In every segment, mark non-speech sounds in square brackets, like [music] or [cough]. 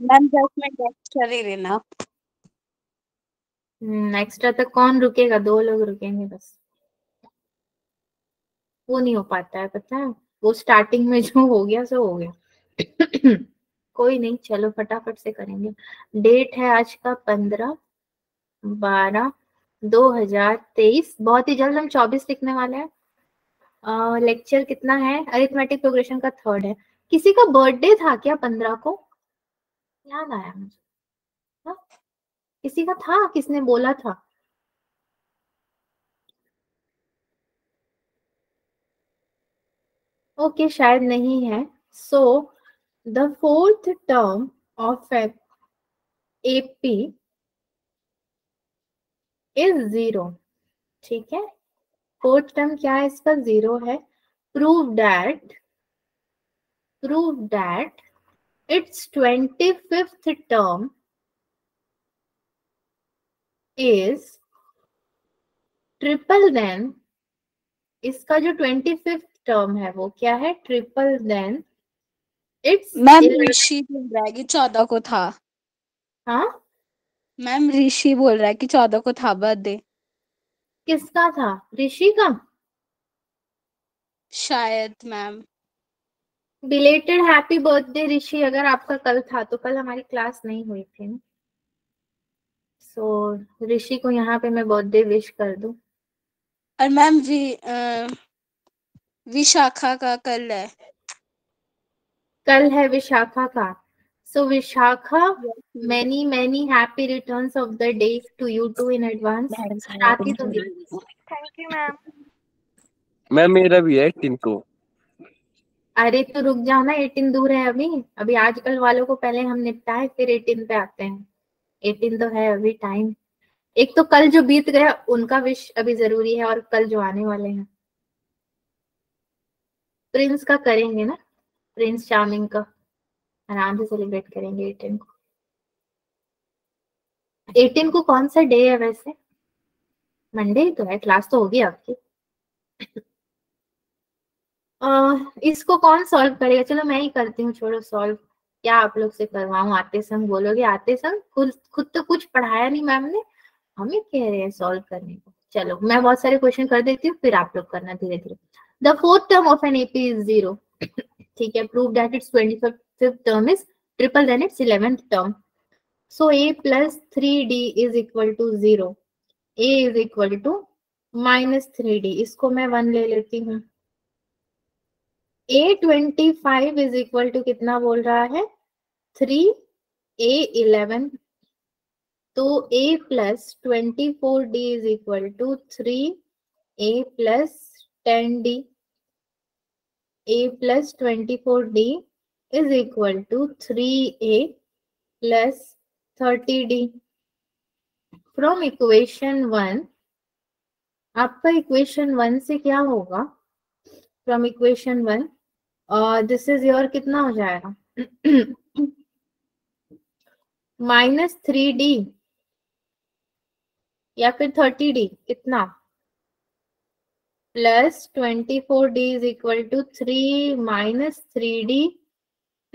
Ma'am extra extra तक कौन रुकेगा? दो लोग रुकेंगे बस। वो नहीं हो पाता है, पता है? वो स्टार्टिंग में जो हो गया, सो हो गया। [coughs] कोई नहीं, चलो फटाफट से करेंगे। डेट है आज का पंद्रह, बारह, दो हज़ार तेईस। बहुत ही जल्द हम चौबीस लिखने वाले हैं। लेक्चर कितना है? अरिथमेटिक प्रोग्रेशन का थर्ड है। किसी का बर्थडे था क्या पंद्रह को? याद आया मुझे? हा? किसी का था? किसने बोला था? ओके okay, शायद नहीं है। So the fourth term of AP is zero ठीक है? फोर्थ टर्म क्या है? इसका ज़ीरो है। Prove that prove that twenty fifth term is triple then इसका जो ट्वेंटी फिफ्थ टर्म है वो क्या है? Triple then it's ma'am Rishi बोल रहा है कि चौदह को था। हाँ? मैम ऋषि बोल रहा है कि चौदह को था बर्थडे। किसका था? ऋषि का? शायद ma'am belated happy birthday Rishi अगर आपका कल था तो कल हमारी क्लास नहीं हुई थी ना। सो so, ऋषि को यहाँ पे मैं बर्थडे विश कर दूँ। और मैम वी विशाखा का कल है। कल है विशाखा का। So Vishakha many many happy returns of the day to you too in advance रात थैंक यू मैम मैम मेरा भी है एटीन को। अरे तो रुक जाओ ना, एटीन दूर है अभी। अभी आजकल वालों को पहले हम निपटाए, फिर एटीन पे आते हैं। एटीन तो है अभी टाइम एक तो कल जो बीत गया, उनका विश अभी ज़रूरी है और कल जो आने वाले हैं। प्रिंस का करेंगे ना? प्रिंस चार्मिंग का। आराम से सेलिब्रेट करेंगे एटीन को। एटीन को कौन सा डे है वैसे? मंडे तो है क्लास तो होगी आपकी। इसको कौन सॉल्व करेगा? चलो मैं ही करती हूँ, छोड़ो सॉल्व क्या आप लोग से करवाऊ? आते संग बोलोगे, आते संग? खुद खुद तो कुछ पढ़ाया नहीं मैम ने। हमें कह रहे हैं सॉल्व करने को। चलो, मैं बहुत सारे क्वेश्चन कर देती हूँ, फिर आप लोग करना धीरे धीरे the fourth term of an AP is zero ठीक है prove that it's twenty fifth term is triple then it's eleventh term so a plus three d is equal to zero a is equal to minus three d इसको मैं one ले लेती हूँ। A twenty five is equal to कितना बोल रहा है? Three ए eleven तो a plus twenty four d is equal to three a plus ten d a plus twenty four d is equal to three a plus thirty d from equation one आपका equation one से क्या होगा? From equation one this is your कितना हो जाएगा? Minus three D या फिर thirty D कितना? Plus twenty four d is equal to three minus three d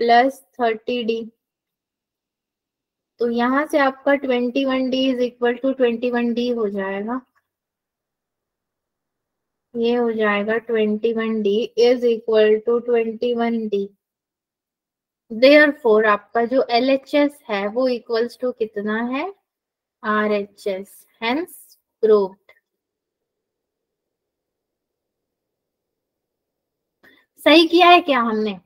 plus thirty d तो यहाँ से आपका twenty one d is equal to twenty one d हो जाएगा। ये हो जाएगा twenty one d is equal to twenty one d therefore आपका जो एल एच एस है वो इक्वल्स टू कितना है? R H S hence proved सही किया है क्या हमने?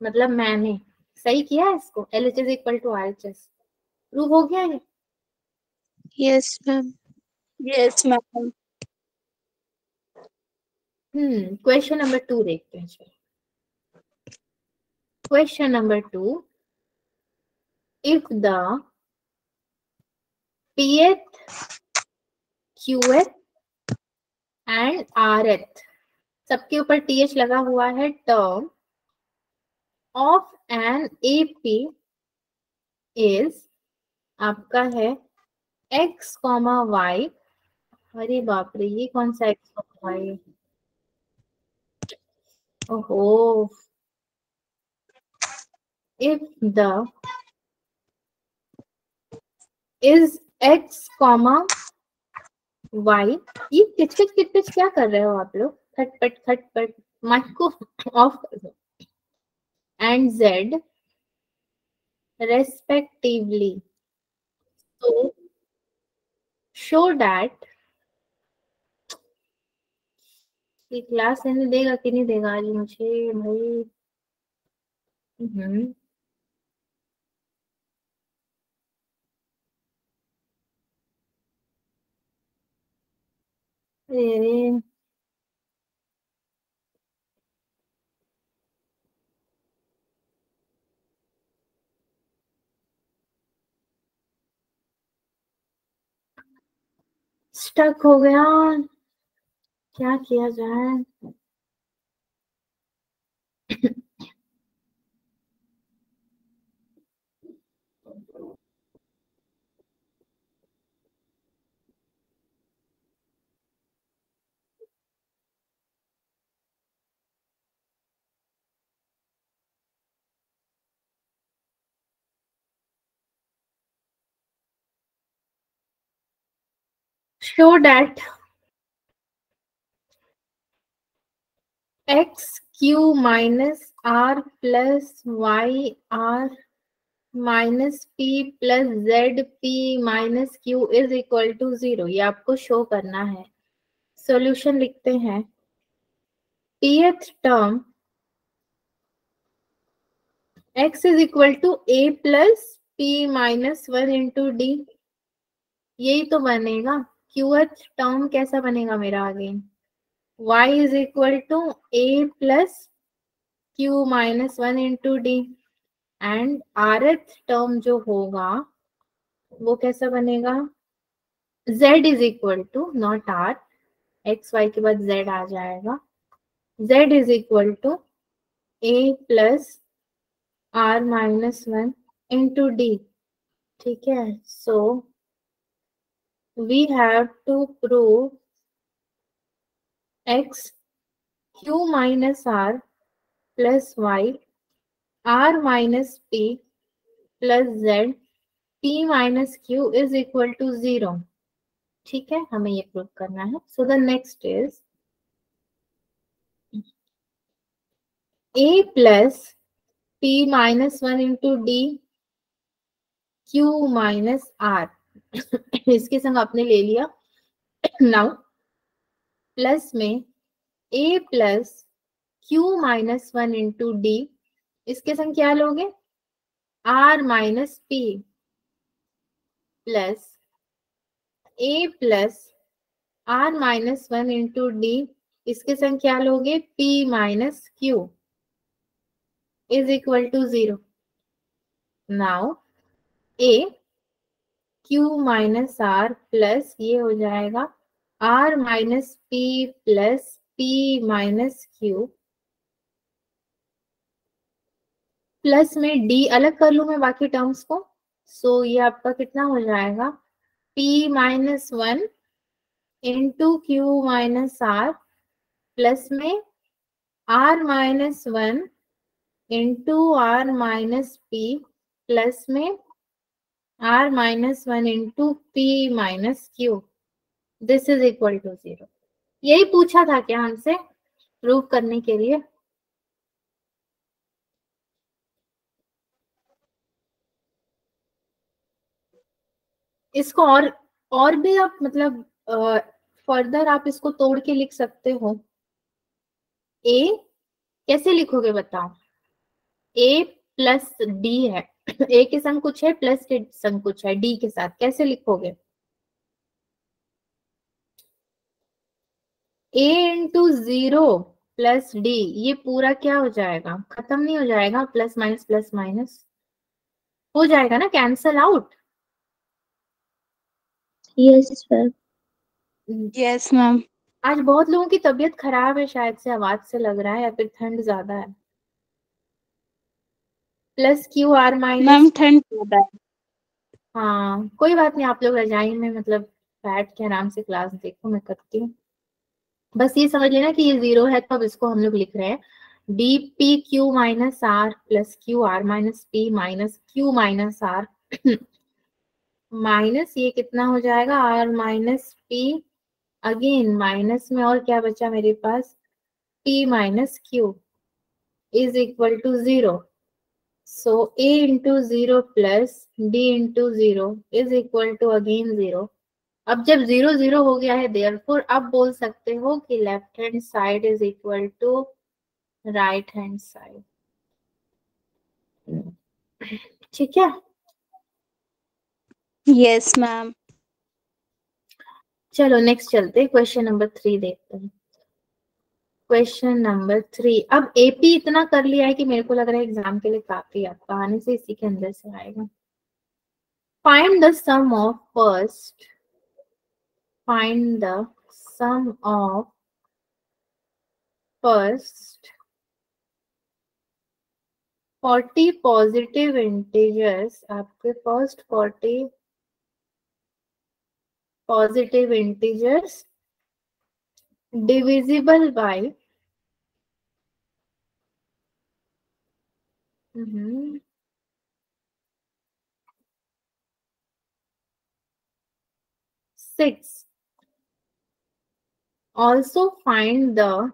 मतलब मैंने। सही किया है इसको? L H S equal to R H S prove हो गया है yes ma'am yes ma'am question number two देखते हैं sir question number two if the pth qth and rth सबके ऊपर th लगा हुआ है term of an AP is आपका है x कॉमा वाई अरे बाप रे, ये कौन सा x कॉमा वाई है? Oh, if the is x comma y ये किचकिच किचकिच क्या कर रहे हो आप लोग? खटपट खटपट माइक को ऑफ़ कर दो। And z respectively. So show that ये क्लास लेने देगा कि नहीं देगा आज मुझे भाई। हम्म। अरे। स्टक हो गया। क्या किया जाए show that x q minus r plus y r minus p plus z p minus q is equal to zero ये आपको शो करना है सॉल्यूशन लिखते हैं pth term x is equal to a plus p minus one into d यही तो बनेगा QH term कैसा बनेगा मेरा आगे y is equal to a plus q minus one into d and r term जो होगा, वो कैसा बनेगा? Z is equal to not r x y के बाद z आ जाएगा। Z is equal to a plus r minus one into d ठीक है? So we have to prove x, q minus r plus y, r minus p plus z, p minus q is equal to zero. ठीक है? हमें ये prove करना है। So the next is a plus p minus one into d q minus r [coughs] इसके संग आपने ले लिया। [coughs] नाउ प्लस में a plus q minus one into d इसके संग क्या लोगे? R minus p plus a plus r minus one into d इसके संग क्या लोगे? P minus q is equal to zero now a q minus r plus ये हो जाएगा r minus p plus p minus q plus में d अलग कर लू मैं बाकी टर्म्स को? सो so, ये आपका कितना हो जाएगा? P minus one into q minus r plus में r minus one into r minus p plus में r minus one into p minus q this is equal to zero यही पूछा था क्या हमसे? प्रूव करने के लिए। इसको और और भी आप मतलब फर्दर आप इसको तोड़ के लिख सकते हो। ए कैसे लिखोगे बताओ? ए प्लस डी है। [clears throat] ए के संग कुछ है प्लस के संग कुछ है डी के साथ। कैसे लिखोगे? A into zero plus d ये पूरा क्या हो जाएगा? खत्म नहीं हो जाएगा प्लस माइनस प्लस माइनस हो जाएगा ना? Cancel out yes sir yes ma'am आज बहुत लोगों की तबीयत खराब है शायद से आवाज़ से लग रहा है या फिर ठंड ज़्यादा है। Plus q r minus ma'am ठंड ज़्यादा है। हाँ कोई बात नहीं आप लोग रजाई में मतलब बैठ के आराम से क्लास देखो मैं करती हूँ। बस ये समझ लेना कि ये ज़ीरो है तो अब इसको हम लोग लिख रहे हैं। D p q minus r plus q r minus p minus q minus r minus ये कितना हो जाएगा? R minus p again minus में और क्या बचा मेरे पास? P minus q is equal to zero so a into zero plus d into zero is equal to again zero अब जब ज़ीरो ज़ीरो हो गया है देयरफॉर अब बोल सकते हो कि left hand side is equal to right hand side ठीक है? यस मैम चलो नेक्स्ट चलते हैं. क्वेश्चन नंबर थ्री देखते हैं. क्वेश्चन नंबर थ्री अब एपी इतना कर लिया है कि मेरे को लग रहा है एग्ज़ाम के लिए काफ़ी आपका आने से इसी के अंदर से आएगा। Find the sum of first Find the sum of first 40 positive integers आपके first 40 positive integers divisible by Mhm. six. Also find the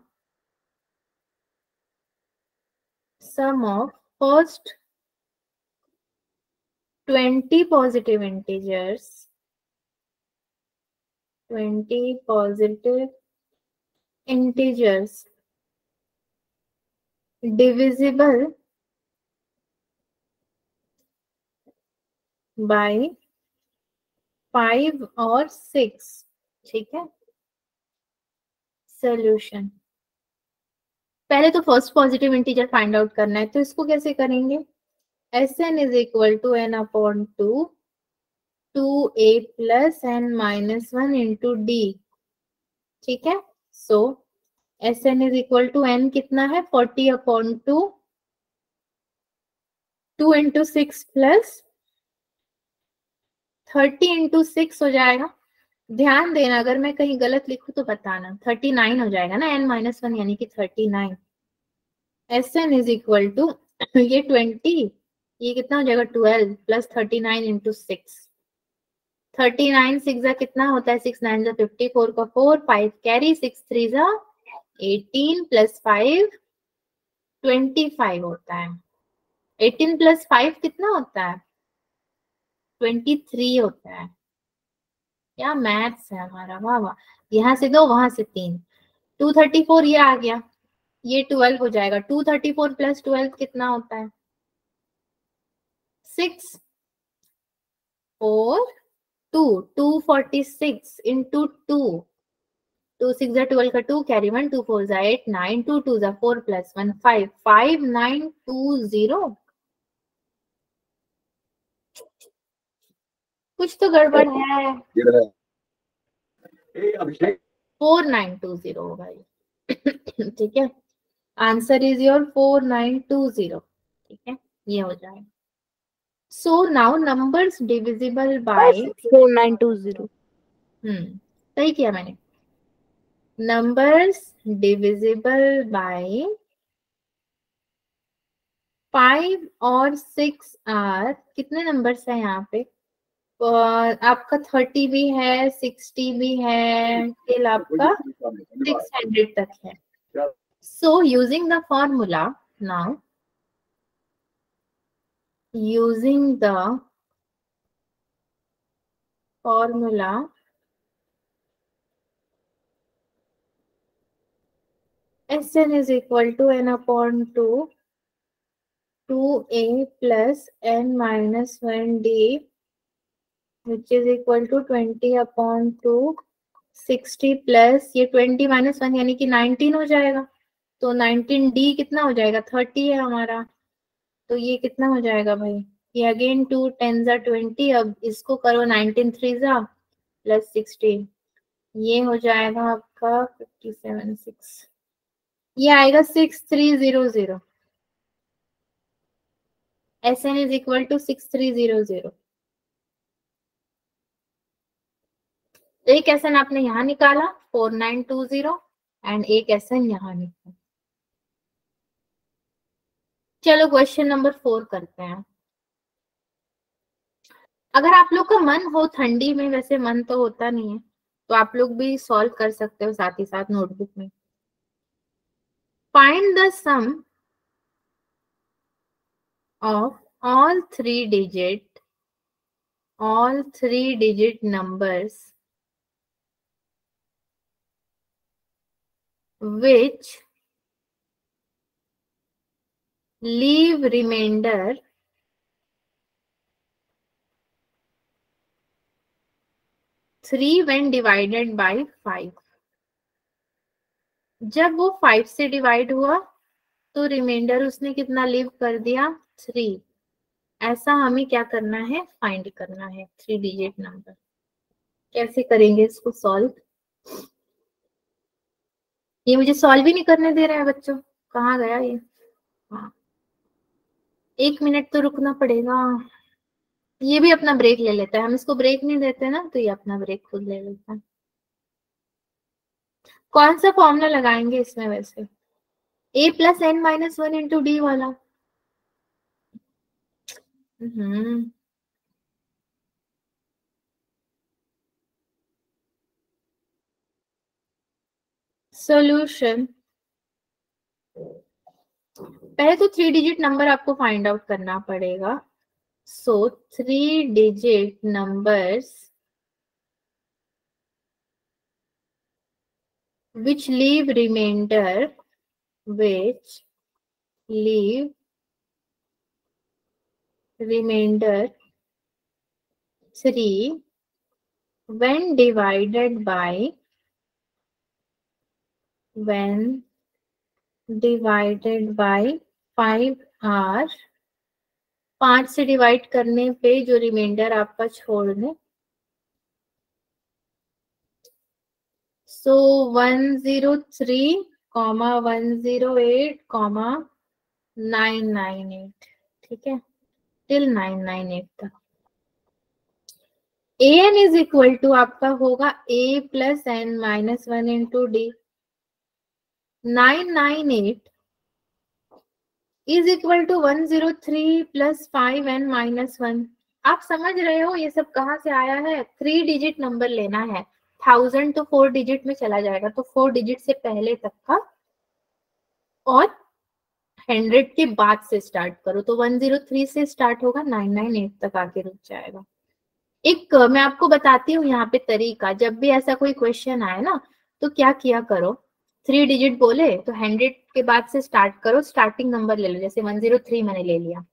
sum of first 20 positive integers 20 positive integers divisible by 5 और 6 ठीक है solution. पहले तो first positive integer find out करना है तो इसको कैसे करेंगे? S n is equal to n upon two two a plus n minus one into d ठीक है? So S n is equal to n कितना है? Forty upon two two into six plus thirty into six हो जाएगा। ध्यान देना, अगर मैं कहीं गलत लिखू तो बताना। थर्टी नाइन हो जाएगा ना एन माइनस वन यानी कि thirty nine. S n is equal to ये ट्वेंटी ये कितना हो जाएगा? Twelve plus thirty nine into six thirty nine six कितना होता है? सिक्स नाइन जा फिफ्टी फोर का four five carry six three जा eighteen plus five twenty five होता है। एटीन प्लस फाइव कितना होता है? ट्वेंटी थ्री होता है। क्या मैथ्स है हमारा, वाह वाह। यहाँ से दो, वहाँ से तीन। टू थर्टी फोर ये आ गया। ये ट्वेल्व हो जाएगा। Two thirty four plus twelve कितना होता है? Six four two two forty six into two two six twelve का two carry one two four जा एट नाइन टू टू जा four plus one five five nine two zero कुछ तो गड़बड़ है। फोर नाइन टू ज़ीरो होगा ये [clears throat] ठीक है? Answer is your four nine two zero. ठीक है? ये हो जाएगा so now numbers divisible by four nine two zero. Hmm सही किया मैंने। नंबर्स डिविजिबल बाय फाइव और सिक्स आर कितने नंबर्स है यहाँ पे? आपका थर्टी भी है सिक्सटी भी है टिल आपका सिक्स हंड्रेड तक है। So using the formula now using the formula S n is equal to n upon two two a plus n minus one d which is equal to 20 upon 2 60 plus, ये 20 minus 1 यानी कि 19 हो जाएगा। तो 19d कितना हो जाएगा? 30 है हमारा। तो ये कितना हो जाएगा भाई? ये अगेन टू टेन जा ट्वेंटी अब इसको करो नाइनटीन थ्री जा प्लस सिक्सटीन ये हो जाएगा आपका फिफ्टी सेवन सिक्स ये आएगा six three zero zero S n is equal to six three zero zero एक एस एन आपने यहाँ निकाला four nine two zero and एक एस एन यहाँ निकाला। चलो क्वेश्चन नंबर फोर करते हैं। अगर आप लोग का मन हो ठंडी में, वैसे मन तो होता नहीं है तो आप लोग भी सॉल्व कर सकते हो साथ ही साथ नोटबुक में। Find the sum of all three digit all three digit numbers which leave remainder three when divided by five जब वो फाइव से डिवाइड हुआ तो रिमाइंडर उसने कितना लीव कर दिया? थ्री ऐसा हमें क्या करना है? फाइंड करना है. थ्री डिजिट नंबर कैसे करेंगे इसको सॉल्व ये मुझे सॉल्व ही नहीं करने दे रहा है बच्चों। कहाँ गया ये? हाँ। एक मिनट तो रुकना पड़ेगा। ये भी अपना ब्रेक ले लेता है। हम इसको ब्रेक नहीं देते ना तो ये अपना ब्रेक खुद ले लेता है। कौन सा फॉर्मूला लगाएँगे इसमें वैसे? A plus n minus one into d वाला। हम्म। सोल्यूशन पहले तो थ्री डिजिट नंबर आपको फाइंड आउट करना पड़ेगा। So three digit numbers which leave remainder which leave remainder three when divided by when divided by 5 r, पाँच से divide करने पे जो रिमाइंडर आपका छोड़ दें। So one zero three comma one zero eight comma nine nine eight ठीक है? टिल नाइन नाइन एट तक। A n is equal to आपका होगा a plus n minus one into d nine nine eight is equal to one zero three plus five n minus one आप समझ रहे हो ये सब कहाँ से आया है? थ्री डिजिट नंबर लेना है। थाउज़ेंड तो फोर डिजिट में चला जाएगा तो फोर डिजिट से पहले तक का और हंड्रेड के बाद से स्टार्ट करो तो वन ज़ीरो थ्री से स्टार्ट होगा, नाइन नाइन एट तक आके रुक जाएगा। एक, मैं आपको बताती हूँ यहाँ पे तरीका। जब भी ऐसा कोई क्वेश्चन आए ना तो क्या किया करो? थ्री डिजिट बोले तो हंड्रेड के बाद से स्टार्ट करो, स्टार्टिंग नंबर ले लो, जैसे वन ज़ीरो थ्री मैंने ले लिया।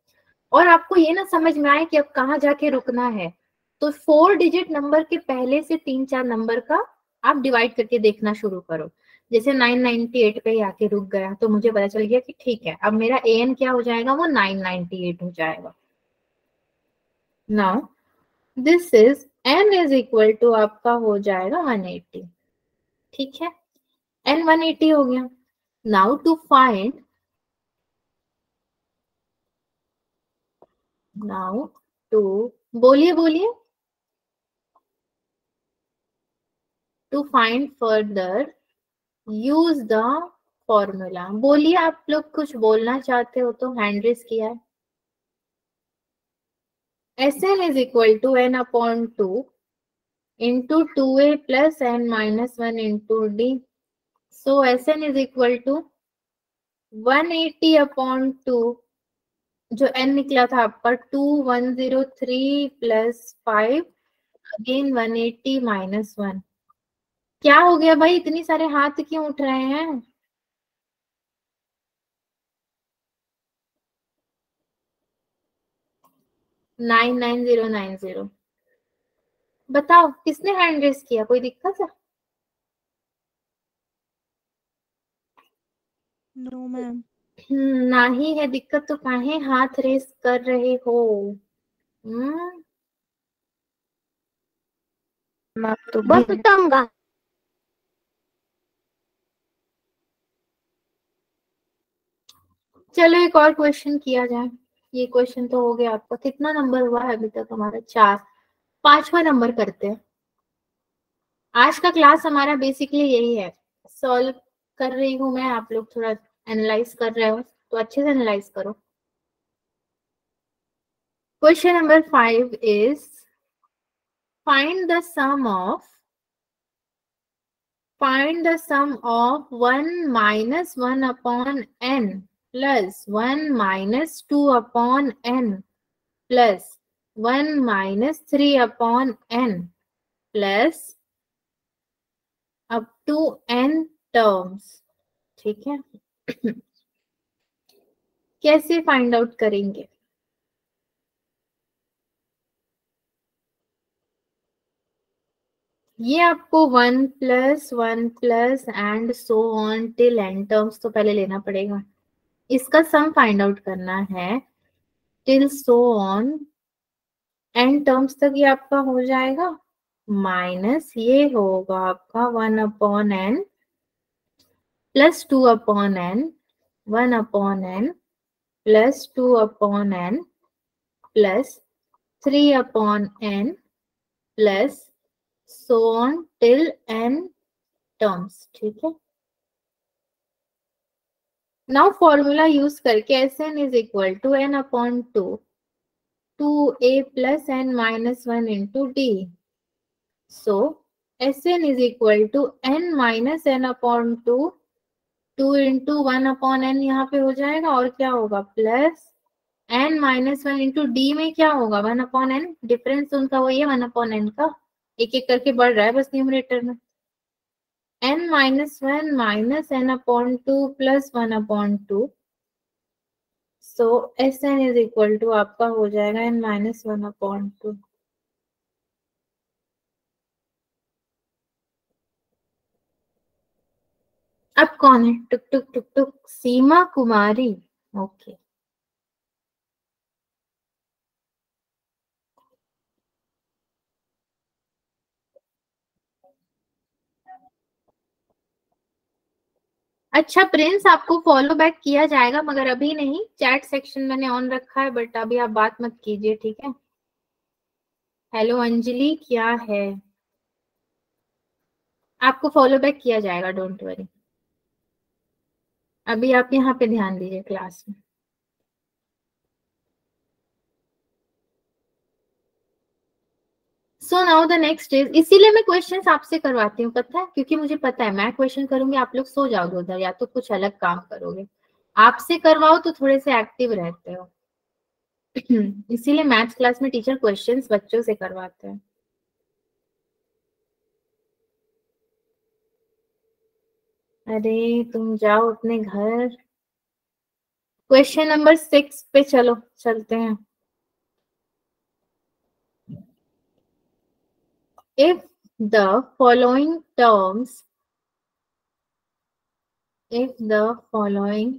और आपको ये ना समझ में आए कि अब कहाँ जाके रुकना है। तो फोर डिजिट नंबर के पहले से तीन चार नंबर का आप डिवाइड करके देखना शुरू करो। जैसे 998 पे आके रुक गया तो मुझे पता चल गया कि ठीक है, अब मेरा ए एन क्या हो जाएगा, वो 998 हो जाएगा। Now this is n is equal to आपका हो जाएगा 180 ठीक है? एन 180 हो गया। Now to find, now to, बोलिए बोलिए। To find further, use the formula. बोलिए, आप लोग कुछ बोलना चाहते हो तो हैंड रेस किया है। S n is equal to n upon two into two a plus n minus one into d n is equal to one eighty upon two जो एन निकला था आपका two one zero three plus five again one eighty minus one क्या हो गया भाई? इतनी सारे हाथ क्यों उठ रहे हैं? Nine nine zero nine zero बताओ, किसने हैंड रेस किया? कोई दिक्कत है? नो मैम ना ही है दिक्कत तो काहे हाथ रेस कर रहे हो? हम्म? तो बस टंगा चलो एक और क्वेश्चन किया जाए। ये क्वेश्चन तो हो गया आपका। कितना नंबर हुआ है अभी तक हमारा? चार। पांचवा नंबर करते हैं। आज का क्लास हमारा बेसिकली यही है। सॉल्व कर रही हूँ मैं आप लोग थोड़ा एनालाइज कर रहे हो तो अच्छे से एनालाइज करो। Question number five is find the sum of find the sum of one minus one upon n plus one minus two upon n plus one minus three upon n plus up to n terms ठीक है? कैसे find out करेंगे? ये आपको one plus one plus and so on till n terms तो पहले लेना पड़ेगा। इसका सम फाइंड आउट करना है till so on n terms तक ये आपका हो जाएगा। माइनस ये होगा आपका one upon n plus two upon n one upon n plus two upon n plus three upon n plus so on till n terms ठीक है now formula use करके Sn is equal to n upon 2 2a plus n minus 1 into d so Sn is equal to n minus n upon 2 2 into 1 upon n यहाँ पे हो जाएगा और क्या होगा? Plus n minus one into d में क्या होगा? वन अपॉन एन डिफरेंस उनका वही है, वन अपॉन एन का। एक एक करके बढ़ रहा है बस न्यूमरेटर में। N minus one minus n upon two plus one upon two so S n is equal to आपका हो जाएगा n minus one upon two अब कौन है? टुक टुक टुक टुक, सीमा कुमारी। ओके अच्छा प्रिंस आपको फॉलो बैक किया जाएगा, मगर अभी नहीं। चैट सेक्शन मैंने ऑन रखा है बट अभी आप बात मत कीजिए, ठीक है? हेलो अंजलि, क्या है? आपको फॉलो बैक किया जाएगा डोंट वरी अभी आप यहाँ पे ध्यान दीजिए क्लास में। So now the next is इसीलिए मैं क्वेश्चंस आपसे करवाती हूँ, पता है? क्योंकि मुझे पता है, मैं क्वेश्चन करूँगी, आप लोग सो जाओगे उधर, या तो कुछ अलग काम करोगे। आपसे करवाओ तो थोड़े से एक्टिव रहते हो। [clears throat] इसीलिए मैथ्स क्लास में टीचर क्वेश्चंस बच्चों से करवाते हैं। अरे, तुम जाओ अपने घर। क्वेश्चन नंबर सिक्स पे चलो, चलते हैं। If the following terms if the following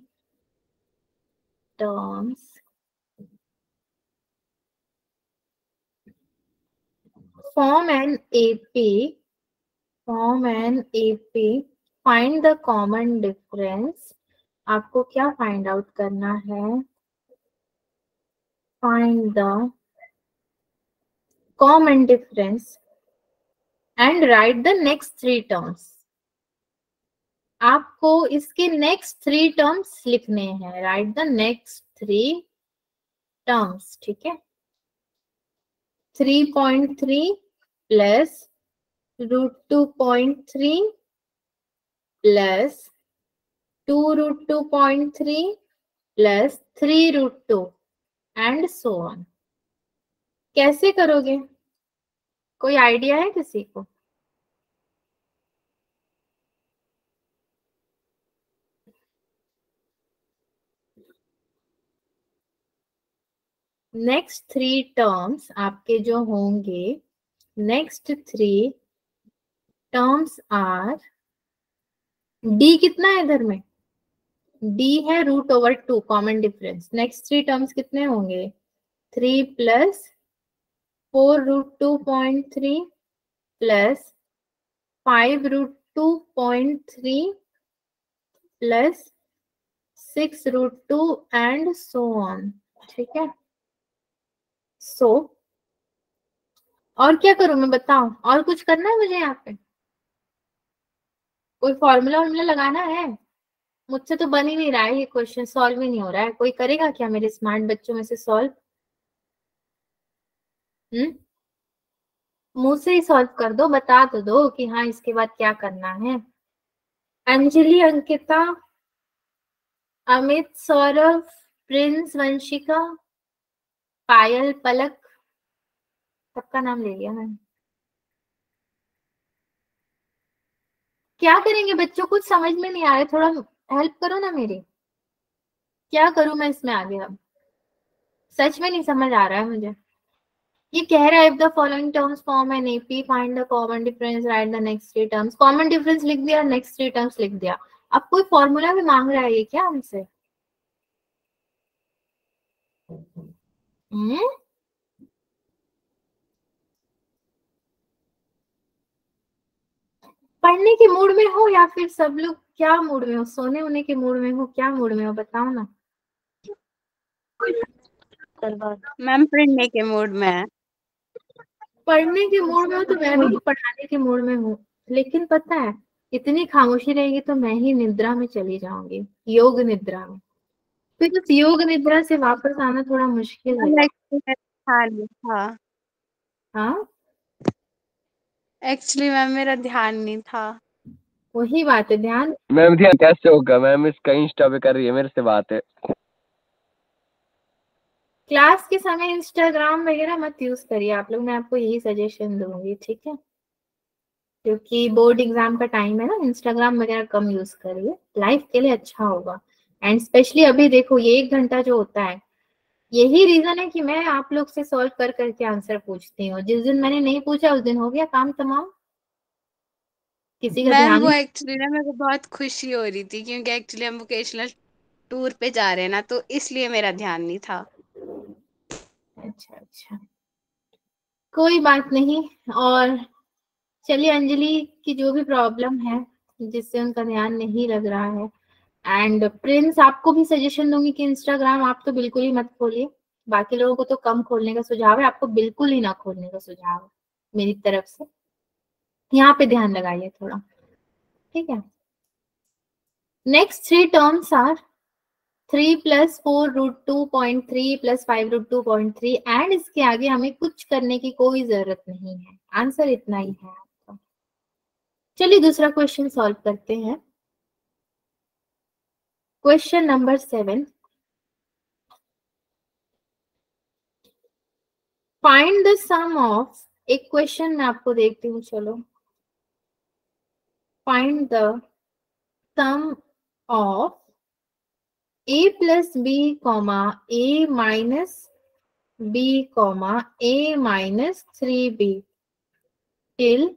terms form an AP form an AP find the common difference आपको क्या फाइंड आउट करना है? Find the common difference and write the next three terms आपको इसके नेक्स्ट थ्री टर्म्स लिखने हैं। Write the next three terms ठीक है? Three point three plus root two point three plus two root two point three plus three root two and so on कैसे करोगे? कोई idea है किसी को? नेक्स्ट थ्री टर्म्स आपके जो होंगे next three terms are d कितना है इधर में? डी है root over two common difference next three terms कितने होंगे? Three plus four root two point three plus five root two point three plus six root two and so on ठीक है? सो so, और क्या करूँ मैं बताऊँ? और कुछ करना है मुझे यहाँ पे? कोई फॉर्मूला वॉर्मूला लगाना है? मुझसे तो बन ही नहीं रहा है ये क्वेश्चन सॉल्व ही नहीं हो रहा है। कोई करेगा क्या मेरे स्मार्ट बच्चों में से सॉल्व हम्म? मुँह से ही सॉल्व कर दो, बता तो दो कि हाँ इसके बाद क्या करना है। अंजलि, अंकिता, अमित, सौरभ, प्रिंस, वंशिका, पायल, पलक, सबका नाम ले लिया मैंने। क्या करेंगे? बच्चों, कुछ समझ में नहीं आ रहा, थोड़ा हेल्प करो ना मेरी। क्या करूँ मैं इसमें आगे अब? सच में नहीं समझ आ रहा है मुझे। ये कह रहा है if the following terms form an AP find the common difference write the next three terms common difference लिख दिया नेक्स्ट थ्री टर्म्स लिख दिया। अब कोई फॉर्मूला भी मांग रहा है ये क्या हमसे? हम्म? पढ़ने के मूड में हो या फिर सब लोग क्या मूड में हो? सोने होने के मूड में हो क्या मूड में हो? बताओ ना। मैम पढ़ने के मूड में है। पढ़ने के मूड में हो तो मैं भी [laughs] पढ़ाने के मूड में हूँ। लेकिन पता है इतनी खामोशी रहेगी तो मैं ही निद्रा में चली जाऊँगी। योग निद्रा में। फिर उस योग निद्रा से वापस आना थोड़ा मुश्किल है। [laughs] ध्यान हाँ? एक्चुअली मैम मेरा ध्यान नहीं था। वही बात है ध्यान मैम ध्यान कैसे होगा? मैम इसका इंस्टा पे कर रही है मेरे से बात है। क्लास के समय इंस्टाग्राम वगैरह मत यूज़ करिए आप लोग मैं आपको यही सजेशन दूँगी ठीक है? क्योंकि बोर्ड एग्ज़ाम का टाइम है ना इंस्टाग्राम वगैरह कम यूज़ करिए लाइफ के लिए अच्छा होगा। एंड स्पेशली अभी देखो ये एक घंटा जो होता है यही रीजन है कि मैं आप लोग से सॉल्व कर करके आंसर पूछती हूँ। जिस दिन मैंने नहीं पूछा उस दिन हो गया काम तमाम? किसी का मैम वो एक्चुअली ना मेरे को बहुत खुशी हो रही थी क्योंकि एक्चुअली हम वोकेशनल टूर पे जा रहे हैं ना तो इसलिए मेरा ध्यान नहीं था। अच्छा अच्छा। कोई बात नहीं। और चलिए अंजलि की जो भी प्रॉब्लम है जिससे उनका ध्यान नहीं लग रहा है एंड प्रिंस आपको भी सजेशन दूँगी कि इंस्टाग्राम आप तो बिल्कुल ही मत खोलिए। बाकी लोगों को तो कम खोलने का सुझाव है, आपको बिल्कुल ही ना खोलने का सुझाव है मेरी तरफ़ से। यहाँ पे ध्यान लगाइए थोड़ा। ठीक है? Next three terms are three plus four root two point three plus five root two point three and इसके आगे हमें कुछ करने की कोई ज़रूरत नहीं है। आंसर इतना ही है आपका। चलिए दूसरा क्वेश्चन सॉल्व करते हैं। Question number seven find the sum of एक क्वेश्चन मैं आपको देखती हूँ, चलो। Find the sum of a a plus b comma a minus b comma a minus 3b till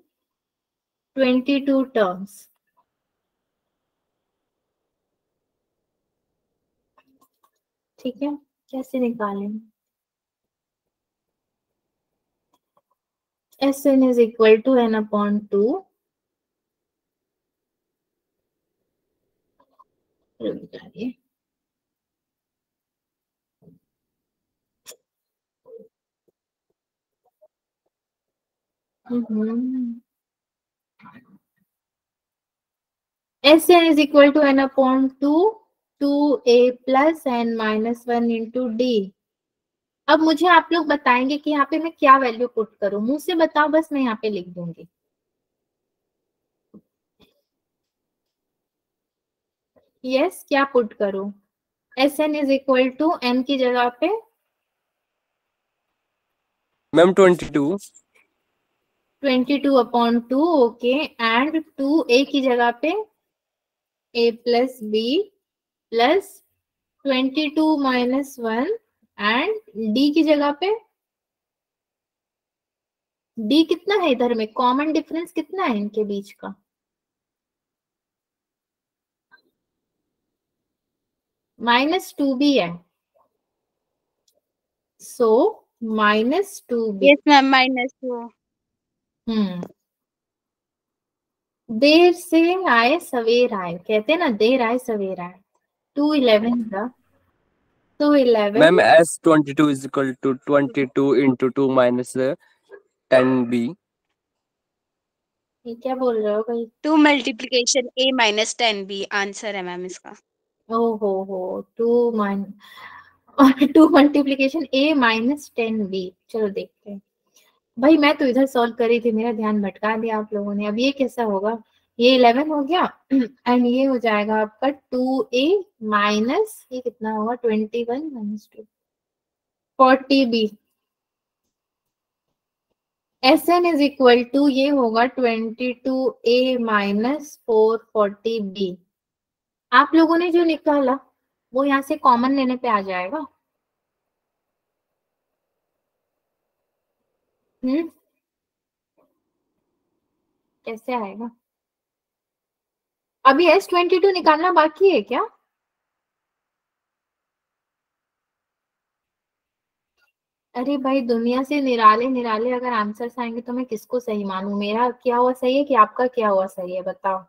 22 terms. ठीक है? कैसे निकालें? S n is equal to n upon two S n is equal to n upon two two a plus n minus one into d. अब मुझे आप लोग बताएँगे कि यहाँ पे मैं क्या वैल्यू पुट करूँ। मुँह से बताओ बस मैं यहाँ पे लिख दूँगी। यस yes, क्या पुट करूँ? S n is equal to n की जगह पे। Ma'am twenty two. Twenty two upon two okay and two a की जगह पे a plus b. Plus twenty two minus one and d की जगह पे डी कितना है इधर में? कॉमन डिफरेंस कितना है इनके बीच का? माइनस टू बी है। So minus two b yes ma'am minus two hmm देर से आए सवेर आए। कहते हैं ना देर आए सवेर आए। Ma'am S twenty two is equal to twenty two into two minus ten b ये क्या बोल रहे हो भाई? Two multiplication a minus ten b answer है मैम इसका। ओ हो हो two mine two multiplication a minus ten b चलो देखते हैं। भाई मैं तो इधर सॉल्व करी थी मेरा ध्यान भटका दिया आप लोगों ने। अब ये कैसा होगा? ये इलेवन हो गया। [clears throat] एंड ये हो जाएगा आपका टू ए माइनस ये कितना होगा? Twenty one minus two forty b S n is equal to ये होगा twenty two a minus four forty b आप लोगों ने जो निकाला, वो यहाँ से कॉमन लेने पे आ जाएगा। हम्म? कैसे आएगा? अभी एस ट्वेंटी टू निकालना बाकी है क्या? अरे भाई, दुनिया से निराले निराले अगर आंसर्स आएँगे तो मैं किसको सही मानू? मेरा क्या हुआ सही है कि आपका क्या हुआ सही है, बताओ।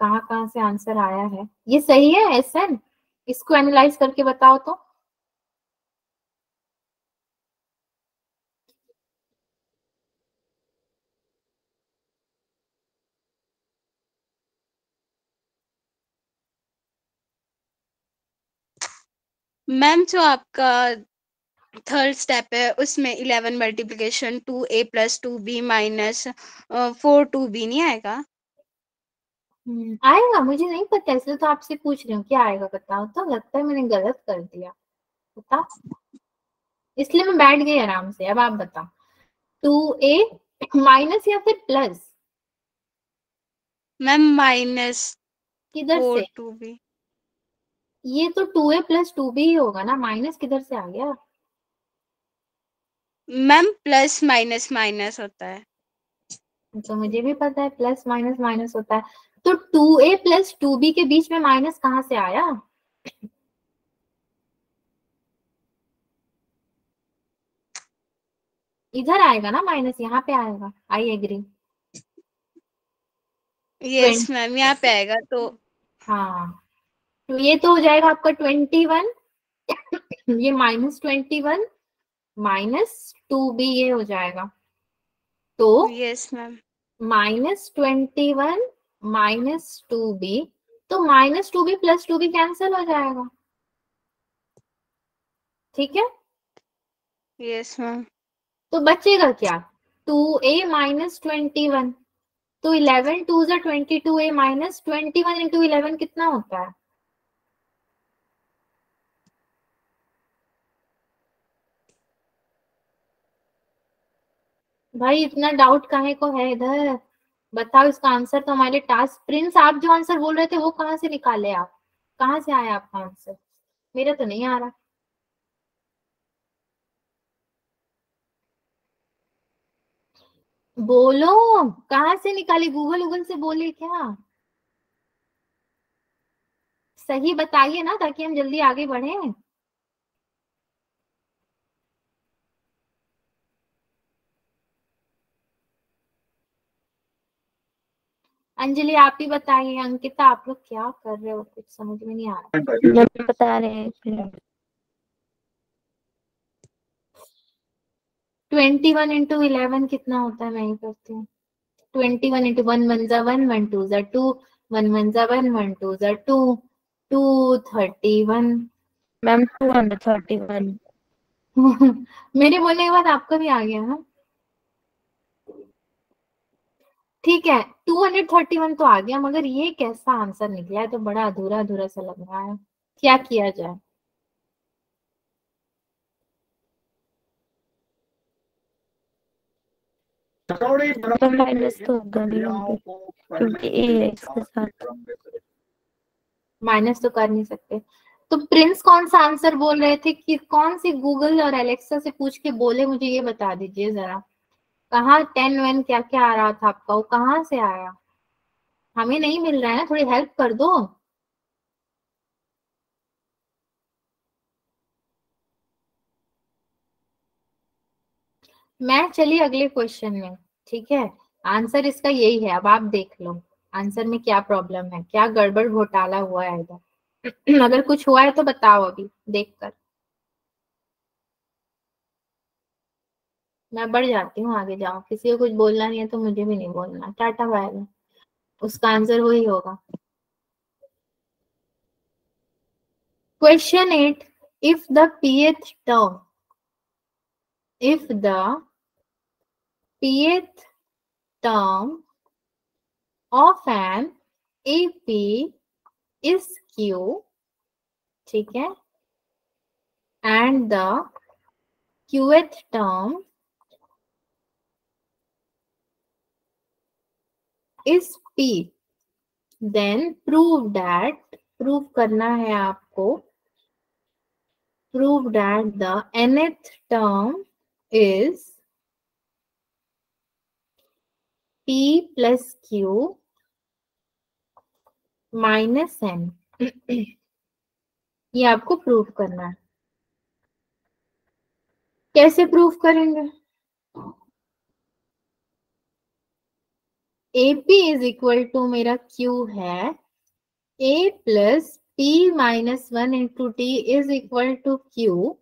कहाँ कहाँ से आंसर आया है? ये सही है एस एन इसको एनालाइज करके बताओ तो। मैम जो आपका थर्ड स्टेप है उसमें eleven multiplication two a plus two b minus four two b नहीं आएगा? हम्म, आएगा मुझे नहीं पता इसलिए तो आपसे पूछ रही हूँ क्या आएगा बताओ तो लगता है मैंने गलत कर दिया बता इसलिए मैं बैठ गई आराम से अब आप बताओ। टू ए माइनस या फिर प्लस मैम माइनस किधर से? टू बी ये तो two a plus two b ही होगा ना माइनस किधर से आ गया? मैम प्लस माइनस माइनस होता है। तो मुझे भी पता है प्लस माइनस माइनस होता है। तो two a plus two b के बीच में माइनस कहाँ से आया? इधर आएगा ना माइनस यहाँ पे आएगा। आई एग्री यस मैम यहाँ पे आएगा तो हाँ। ये तो हो जाएगा आपका ट्वेंटी वन [coughs] ये minus twenty one minus two b ये हो जाएगा। तो yes ma'am minus twenty one minus two b तो minus two b plus two b cancel हो जाएगा। ठीक है? यस मैम तो बचेगा क्या? Two a minus twenty one तो इलेवन टू जा twenty two a minus twenty one into eleven कितना होता है? भाई, इतना डाउट काहे को है इधर? बताओ, इसका आंसर तो हमारे टास्क प्रिंस आप जो आंसर बोल रहे थे, वो कहाँ से निकाले आप? कहाँ से आया आपका आंसर मेरा तो नहीं आ रहा। बोलो, कहाँ से निकाली? गूगल गूगल से बोले क्या? सही बताइए ना, ताकि हम जल्दी आगे बढ़े। अंजलि आप ही बताइए अंकिता आप लोग क्या कर रहे हो? कुछ समझ में नहीं आ रहा। बता रहे हैं ट्वेंटी वन इंटू इलेवन कितना होता है? मैं ही करती हूँ। Twenty one into one one जा वन वन टू जा टू वन वन जा वन वन टू जा two two thirty one ma'am two hundred thirty one मेरे बोलने के बाद आपका भी आ गया ना ठीक है टू हंड्रेड थर्टी वन तो आ गया मगर ये कैसा आंसर निकला है? तो बड़ा अधूरा अधूरा सा लग रहा है। क्या किया जाए? तो माइनस तो क्योंकि माइनस तो कर नहीं सकते। तो प्रिंस कौन सा आंसर बोल रहे थे कि कौन सी गूगल और एलेक्सा से पूछ के बोले मुझे ये बता दीजिए जरा। कहाँ टेन वन क्या क्या आ रहा था आपका? वो कहाँ से आया? हमें नहीं मिल रहा है ना? थोड़ी हेल्प कर दो। मैं चलिए अगले क्वेश्चन में, ठीक है? आंसर इसका यही है, अब आप देख लो। आंसर में क्या प्रॉब्लम है? क्या गड़बड़ घोटाला हुआ है इधर? [clears throat] अगर कुछ हुआ है तो बताओ अभी देख मैं बढ़ जाती हूँ आगे जाओ। किसी को कुछ बोलना नहीं है तो मुझे भी नहीं बोलना। Tata bye bye. उसका आंसर वही होगा। Question eight if the pth term if the pth term of an AP is Q, ठीक है, and the qth term is P. Then prove that, prove करना है आपको, prove that the nth term is P plus Q minus n ये आपको prove करना है कैसे प्रूव करेंगे AP इज़ इक्वल टू मेरा Q है. A plus P minus one into t is equal to Q.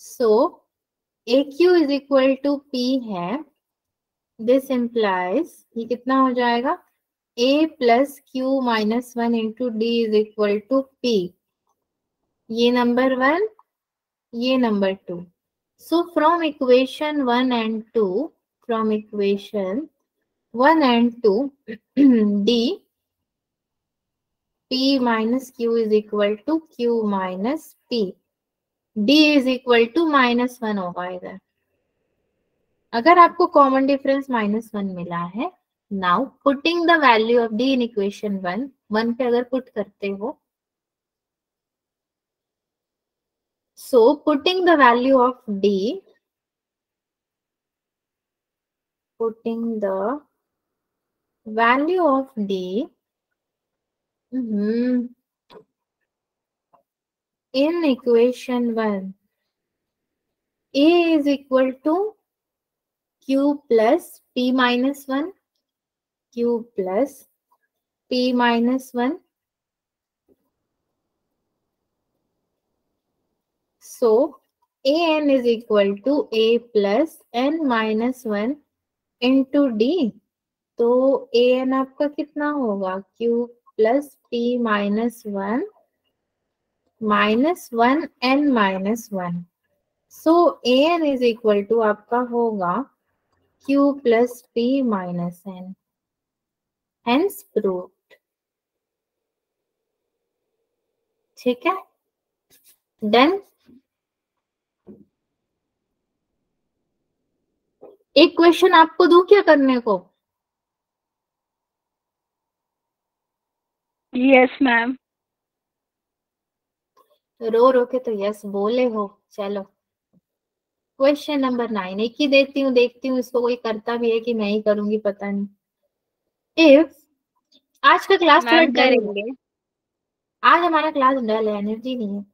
So a q is equal to p है. This implies ये कितना हो जाएगा? A plus q minus one into d is equal to p ये number one ये number two so from equation one and two from equation one and two d p minus q is equal to q minus p. D is equal to minus one होगा इधर अगर आपको common difference minus one मिला है now putting the value of d in equation one one पे अगर put करते हो so putting the value of d putting the value of d. Mhm, in equation 1 a is equal to q plus p minus 1 q plus p minus 1 So an is equal to a plus n 1 into d. तो A N आपका कितना होगा? Q plus p minus one minus one n minus one so a n is equal to आपका होगा q plus p minus n hence proof ठीक है? Done एक question आपको दू क्या करने को? यस मैम रो रो के तो यस बोले हो चलो। क्वेश्चन नंबर नाइन एक ही देती हूँ देखती हूँ इसको कोई करता भी है कि मैं ही करूँगी पता नहीं। इफ़ आज का क्लास थोड़ा करेंगे। आज हमारा क्लास डल है एनर्जी नहीं है।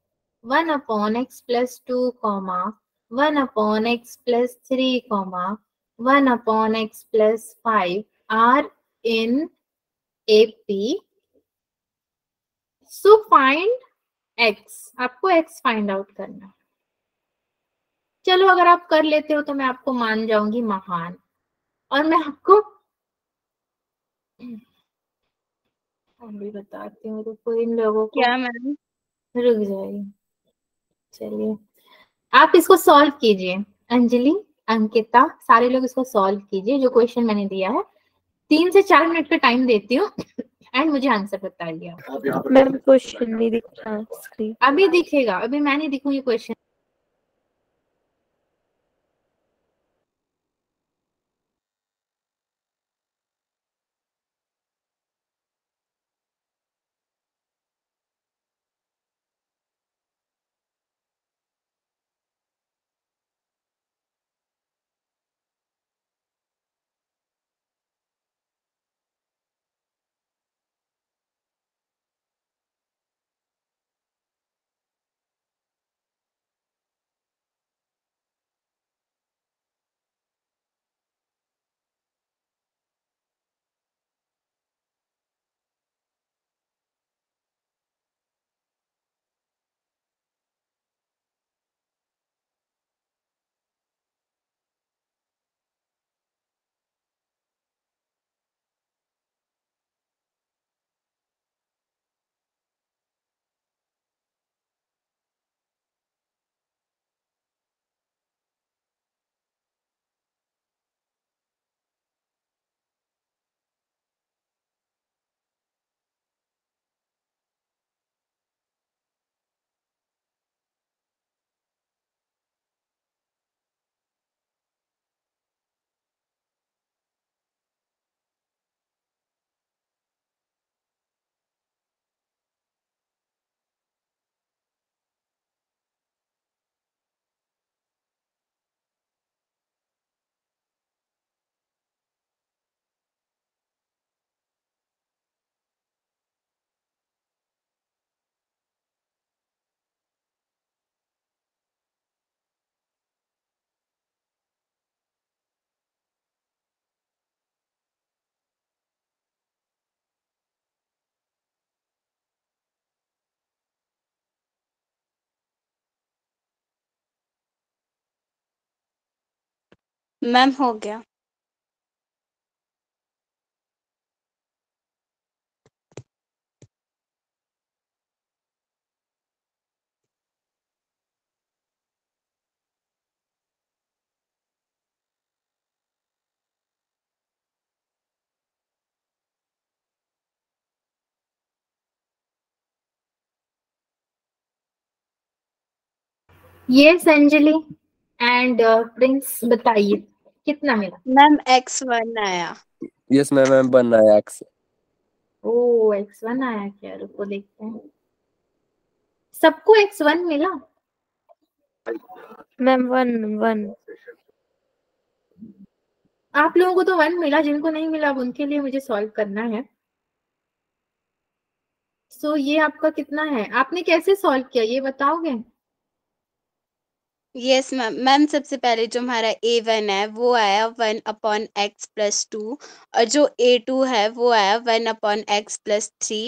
One upon x plus two comma one upon x plus three comma one upon x plus five are in AP so find x आपको एक्स फाइंड आउट करना है। चलो अगर आप कर लेते हो तो मैं आपको मान जाऊँगी महान। और मैं आपको अभी बताती हूँ रुको इन लोगों को। क्या मैम? रुक जाइए। चलिए। आप इसको सॉल्व कीजिए। अंजलि अंकिता सारे लोग इसको सॉल्व कीजिए जो क्वेश्चन मैंने दिया है। तीन से चार मिनट का टाइम देती हूँ। एंड मुझे आंसर बता दिया मैम क्वेश्चन नहीं दिख रहा अभी दिखेगा अभी मैं नहीं दिखूँगी क्वेश्चन मैम हो गया। यस अंजलि एंड प्रिंस बताइए। कितना मिला? मैम एक्स वन आया। यस मैम मैम वन आया एक्स ओ एक्स वन आया क्या? रुको देखते हैं। सबको एक्स वन मिला? Ma'am one one. आप लोगों को तो वन मिला जिनको नहीं मिला अब उनके लिए मुझे सॉल्व करना है। सो so, ये आपका कितना है? आपने कैसे सॉल्व किया? ये बताओगे? यस मैम मैम सबसे पहले जो हमारा ए वन है वो आया one upon x plus two और जो ए टू है वो आया one upon x plus three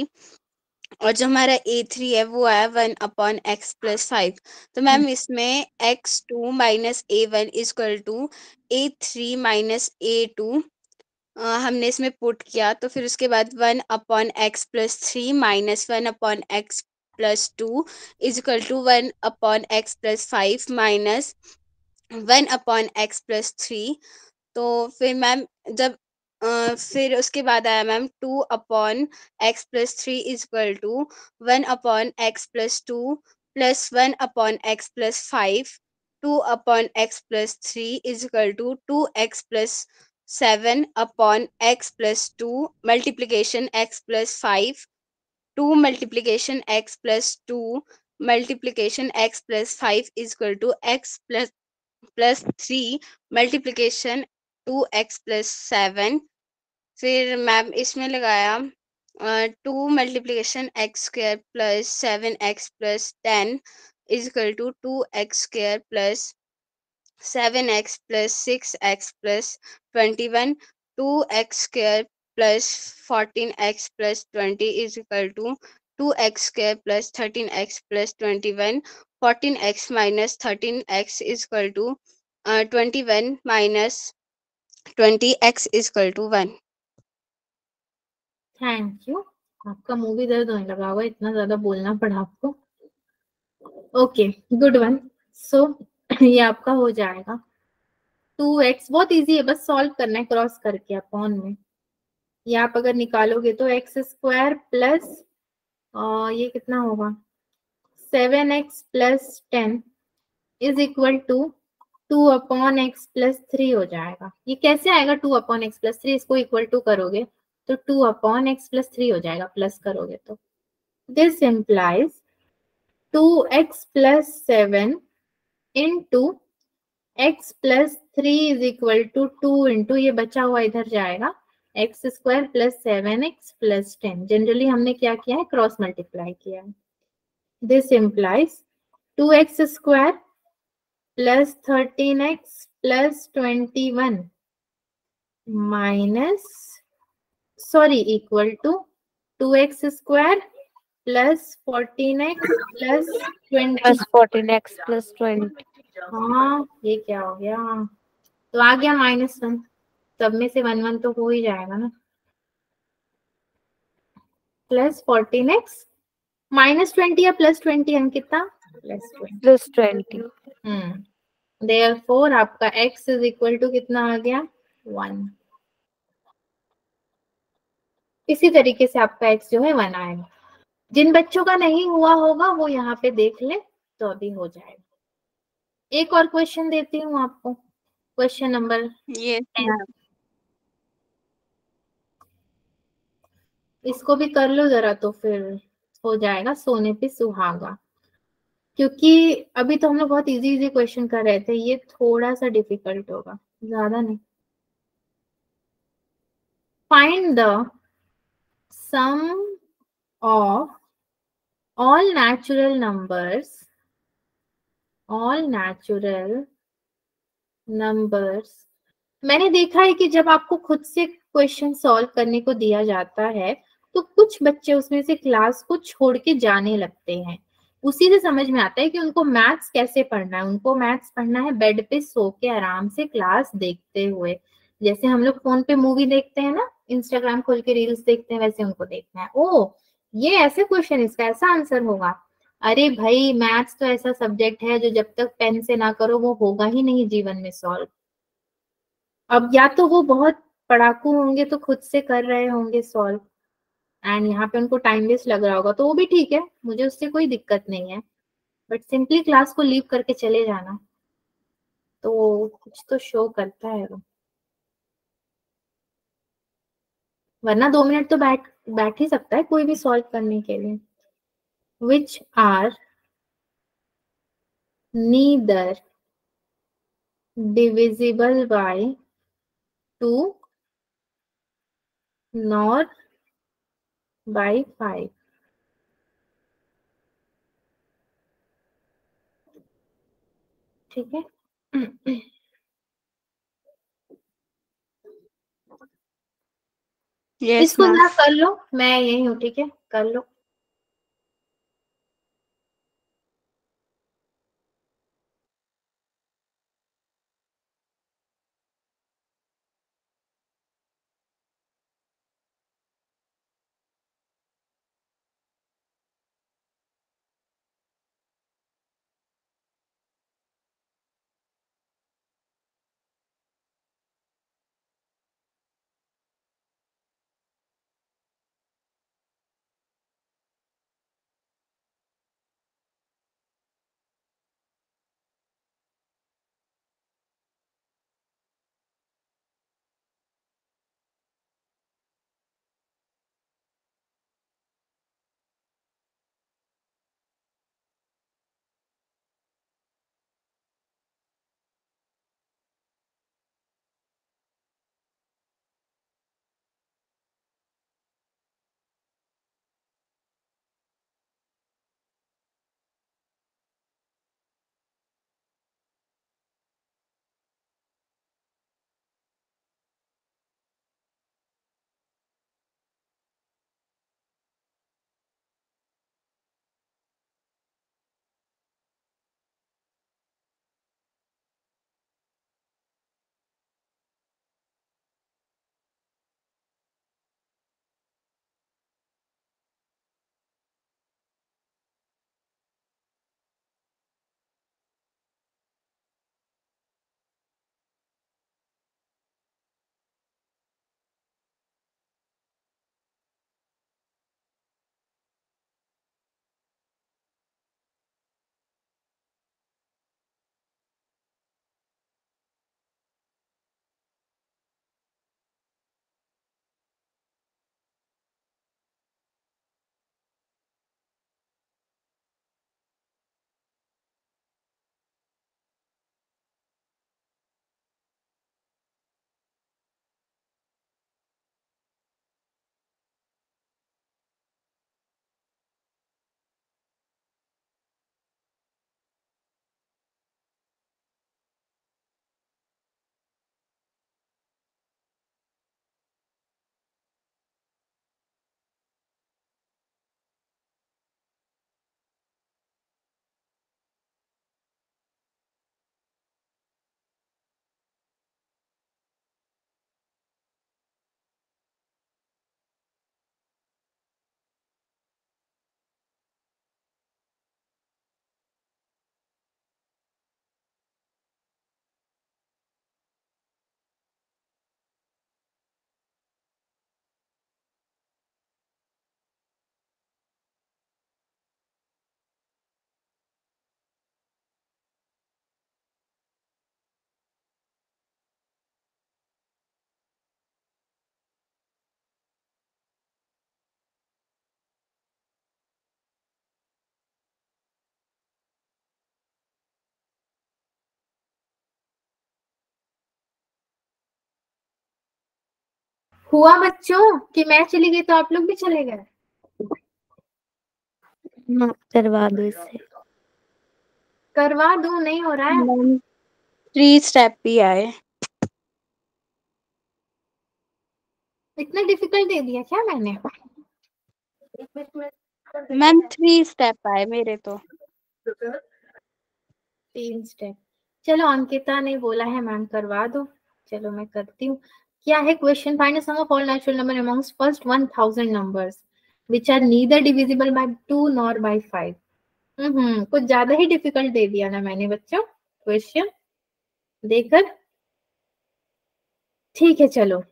और जो हमारा ए थ्री है वो आया one upon x plus five तो मैम इसमें x two minus a one is equal to a three minus a two हमने इसमें पुट किया तो फिर उसके बाद one upon x plus three minus one upon x plus two is equal to one upon x plus five minus one upon x plus three तो फिर ma'am जब Uh, फिर उसके बाद आया ma'am two upon x plus three is equal to one upon x plus two plus one upon x plus five two upon x plus three is equal to two x plus seven upon x plus two multiplication x plus five 2 multiplication x plus 2 multiplication x plus 5 is equal to x plus plus 3 multiplication 2x plus 7 फिर ma'am इसमें लगाया two multiplication x square plus seven x plus ten is equal to two x square plus seven x plus six x plus twenty one. Two x square plus 14x plus 20 is equal to 2x square plus 13x plus 21 14x minus 13x is equal to uh, 21 minus 20x is equal to 1 thank you आपका मूवी दर्द होने लगा हुआ इतना ज़्यादा बोलना पड़ा आपको। ओके गुड वन सो ये आपका हो जाएगा। टू एक्स बहुत इजी है बस सॉल्व करना है क्रॉस करके अपॉन में। ये आप अगर निकालोगे तो एक्स स्क्वायर प्लस ये कितना होगा? Seven x plus ten is equal to two upon x plus three हो जाएगा। ये कैसे आएगा two upon x plus three इसको इक्वल टू करोगे तो two upon x plus three हो जाएगा प्लस करोगे तो। This implies two x plus seven in two x plus three is equal to two into ये बचा हुआ इधर जाएगा। X square plus seven x plus ten generally हमने क्या किया है? क्रॉस मल्टीप्लाई किया है। This implies two x square plus thirteen x plus twenty one minus sorry equal to two x square plus fourteen x plus twenty fourteen x plus twenty हाँ ये क्या हो गया? तो आ गया माइनस वन सब में से वन वन तो हो ही जाएगा ना। Plus fourteen x minus twenty या plus twenty Ankita plus plus twenty hmm therefore आपका x इज़ इक्वल टू कितना आ गया? वन इसी तरीके से आपका x जो है वन आएगा। जिन बच्चों का नहीं हुआ होगा वो यहाँ पे देख ले तो अभी हो जाएगा। एक और क्वेश्चन देती हूँ आपको। क्वेश्चन नंबर ये इसको भी कर लो जरा तो फिर हो जाएगा, सोने पे सुहागा। क्योंकि अभी तो हम लोग बहुत इजी इजी क्वेश्चन कर रहे थे, ये थोड़ा सा डिफ़िकल्ट होगा, ज़्यादा नहीं। Find the sum of all natural numbers all natural numbers मैंने देखा है कि जब आपको खुद से क्वेश्चन सॉल्व करने को दिया जाता है तो कुछ बच्चे उसमें से क्लास को छोड़ के जाने लगते हैं। उसी से समझ में आता है कि उनको मैथ्स कैसे पढ़ना है? उनको मैथ्स पढ़ना है बेड पे सो के आराम से क्लास देखते हुए। जैसे हम लोग फ़ोन पे मूवी देखते हैं ना इंस्टाग्राम खोल के रील्स देखते हैं, वैसे उनको देखना है। ओ ये ऐसे क्वेश्चन इसका ऐसा आंसर होगा। अरे भाई मैथ्स तो ऐसा सब्जेक्ट है जो जब तक पेन से ना करो, वो होगा ही नहीं जीवन में सॉल्व अब या तो वो बहुत पढ़ाकू होंगे तो खुद से कर रहे होंगे सॉल्व एंड यहाँ पे उनको टाइम वेस्ट लग रहा होगा तो वो भी ठीक है, मुझे उससे कोई दिक्कत नहीं है। बट सिंपली क्लास को लीव करके चले जाना तो कुछ तो शो करता है वो। वरना दो मिनट तो बैठ बैठ ही सकता है कोई भी सॉल्व करने के लिए। Which are neither divisible by two nor by five ठीक है yes, इसको ना कर लो मैं यही हूँ ठीक है? कर लो। हुआ बच्चों कि मैं चली गई तो आप लोग भी चले गए? करवा दो इससे करवा दूँ नहीं हो रहा है? थ्री स्टेप ही आए। इतना डिफ़िकल्ट दे दिया क्या मैंने? मैम थ्री स्टेप आए मेरे तो। तीन स्टेप चलो अंकिता ने बोला है मैम करवा दो। चलो मैं करती हूँ। क्या है question find sum of all natural number amongst first 1000 numbers which are neither divisible by 2 nor by 5 hmm कुछ ज़्यादा ही डिफ़िकल्ट दे दिया ना मैंने बच्चों क्वेश्चन देकर ठीक है, चलो।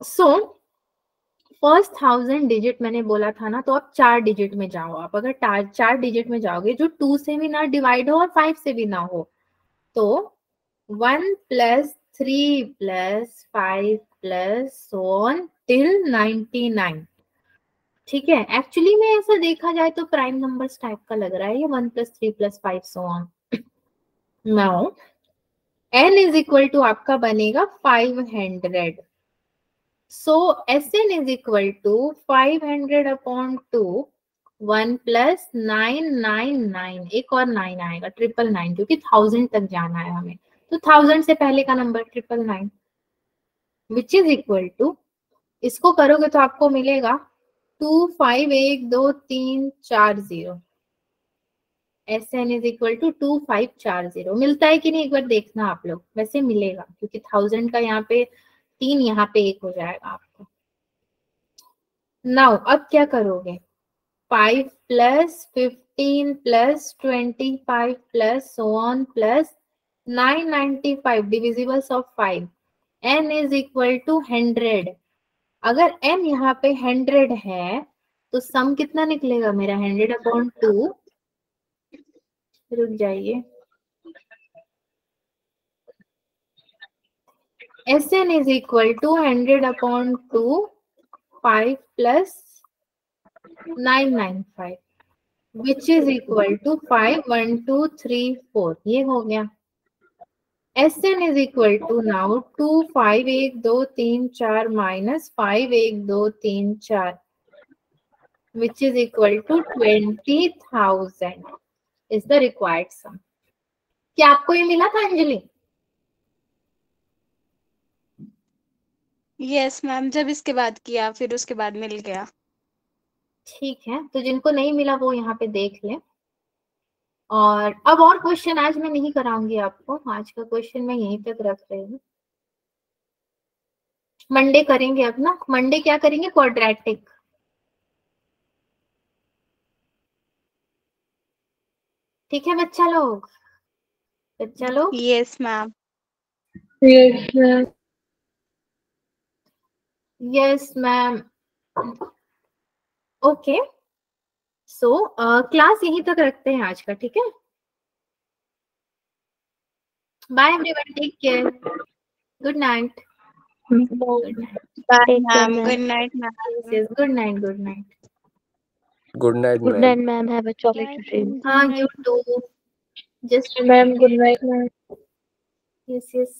सो फ़र्स्ट थाउज़ेंड डिजिट मैंने बोला था ना तो आप चार डिजिट में जाओ। आप अगर चार डिजिट में जाओगे, जो टू से भी ना डिवाइड हो और फाइव से भी ना हो तो one plus three plus five plus so on till ninety nine ठीक है? एक्चुअली में ऐसा देखा जाए तो प्राइम नंबर्स टाइप का लग रहा है। ये one plus three plus five so on now n is equal to आपका बनेगा five hundred So, Sn is equal to 500 upon 2 1 plus 999 एक और नाइन आएगा ट्रिपल नाइन क्योंकि थाउज़ेंड तक जाना है हमें। तो थाउज़ेंड से पहले का number triple nine which is equal to इसको करोगे तो आपको मिलेगा टू फाइव एक दो तीन चार zero S n is equal to two five चार ज़ीरो मिलता है कि नहीं? एक बार देखना आप लोग। वैसे मिलेगा, क्योंकि थाउज़ेंड का यहाँ पे तीन यहाँ पे एक हो जाएगा आपको। नाउ अब क्या करोगे? Five plus fifteen plus twenty five plus one plus nine ninety five divisibles of five n is equal to hundred अगर एन यहाँ पे हंड्रेड है तो सम कितना निकलेगा मेरा हंड्रेड अपॉन टू रुक जाइए Sn is equal to 100 upon 2, 5 plus 995, which is equal to 5, 1, 2, 3, 4. ये हो गया. Sn is equal to now 2, 5, 1, 2, 3, 4 minus 5, 1, 2, 3, 4, which is equal to 20,000 is the required sum. क्या आपको ये मिला था अंजलि? यस मैम जब इसके बाद किया फिर उसके बाद मिल गया ठीक है तो जिनको नहीं मिला वो यहाँ पे देख ले और अब और क्वेश्चन आज मैं नहीं कराऊँगी आपको। आज का क्वेश्चन मैं यहीं तक रख रही हूँ। मंडे करेंगे अब ना? मंडे क्या करेंगे? क्वाड्रेटिक ठीक है बच्चा लोग? बच्चा लोग? Yes ma'am yes ma'am okay so class यहीं तक रखते हैं आज का ठीक है? Bye everyone take care good night good bye ma'am good night ma'am good night good night Good night, Good ma'am. night, ma'am. Have a chocolate dream. हाँ you too just ma'am good night ma'am yes yes.